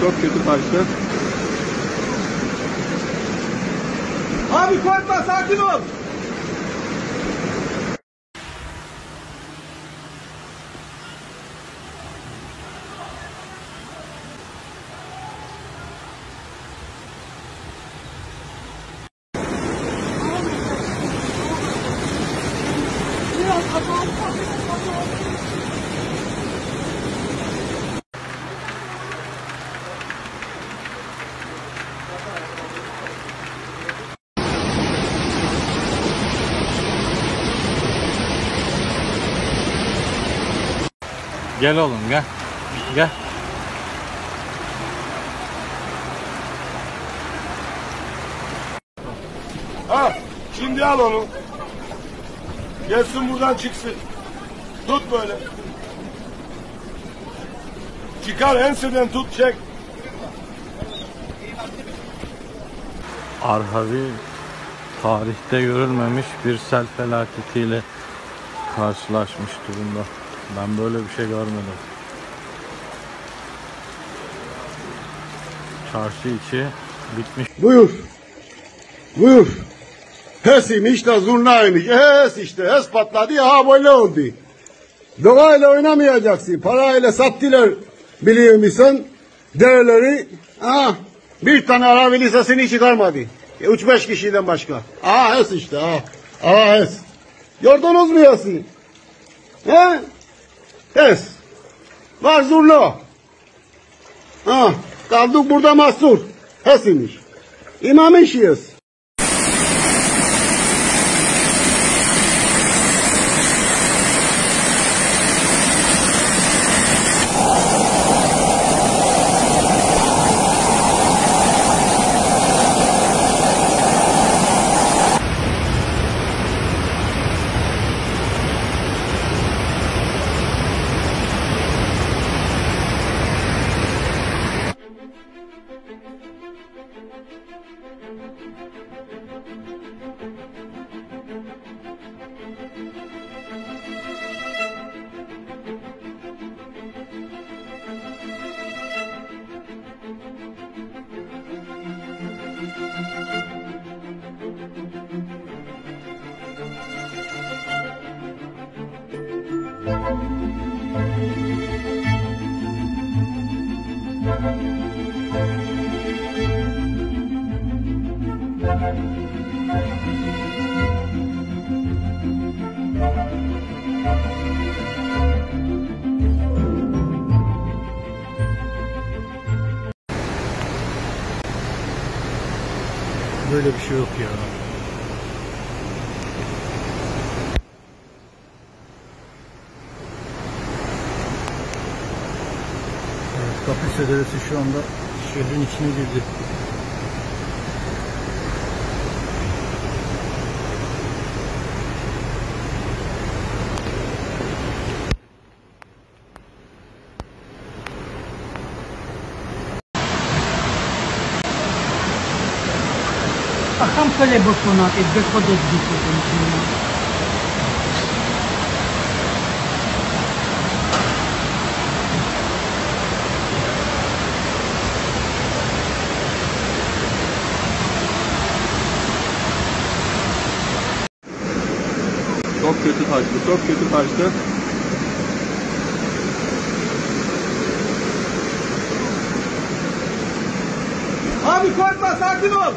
Çok kötü taştı. Abi korkma sakin ol. Gel oğlum gel. Gel. Ha, şimdi al onu. Gelsin buradan çıksın. Tut böyle. Çıkar enseden tut çek. Arhavi tarihte görülmemiş bir sel felaketiyle karşılaşmış durumda. Ben böyle bir şey görmedim. Çarşı içi bitmiş. Buyur. Buyur. Hes imiş de zurnaymış. Hes işte. Hes patladı. Ha böyle oldu. Doğayla oynamayacaksın. Parayla sattılar. Biliyor musun? Değerleri. Ha. Bir tane Arabi lisesini çıkarmadı. E, üç beş kişiden başka. Aa hes işte. Ha. Aa hes. Yordunuz mu yası? He? Hes. Var zurna. Ha. Kaldık burada mahsur. Hes imiş. İmam işiyiz. Böyle bir şey yok ya. Evet, Kaplıca Deresi şu anda şehrin içine girdi. A kam kde chodec díky tomu. Çok kötü taştı. Çok kötü taştı. Abi korkma sakin ol.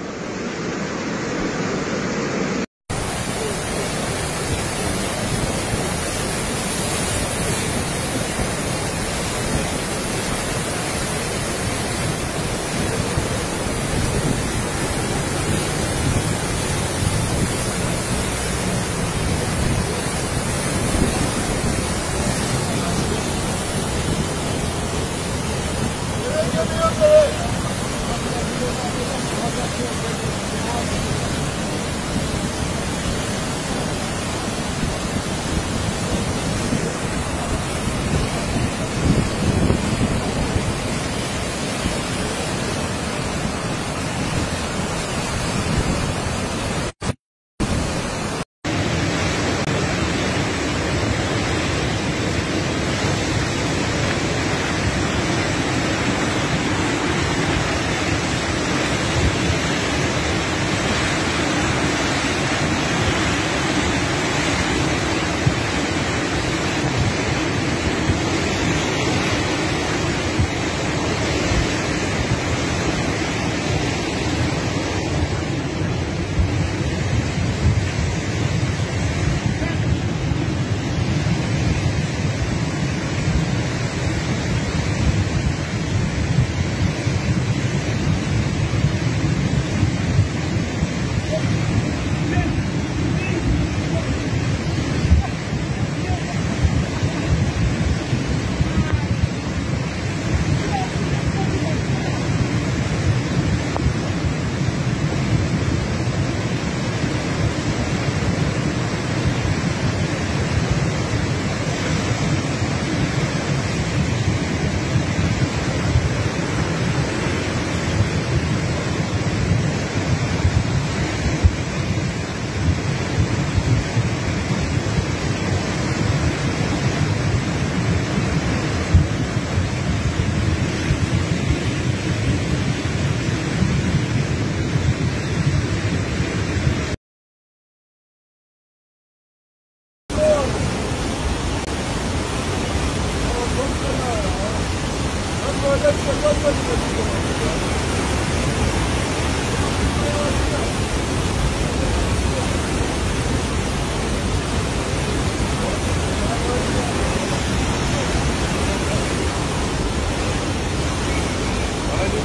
Aynı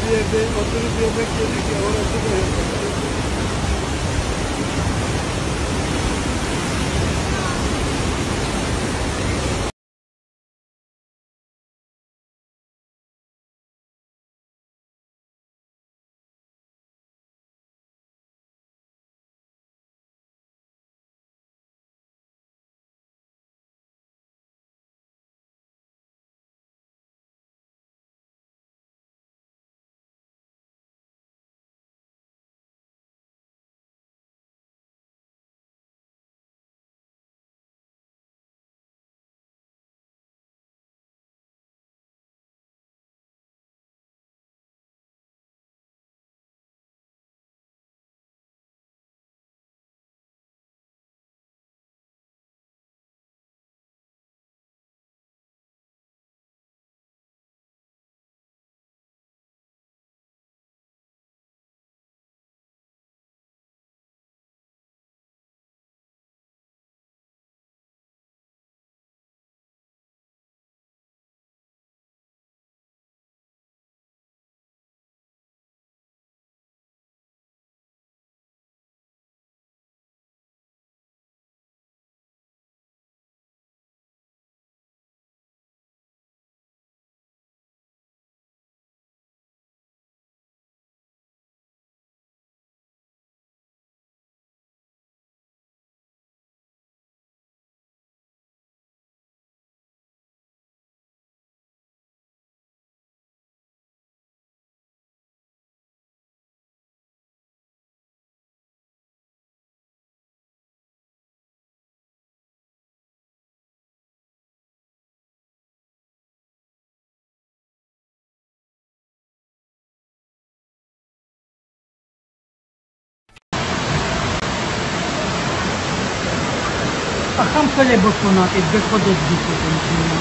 bir yerde oturup yemek yedik ya orası da yok. Akam kele bokona e dekode dikotona.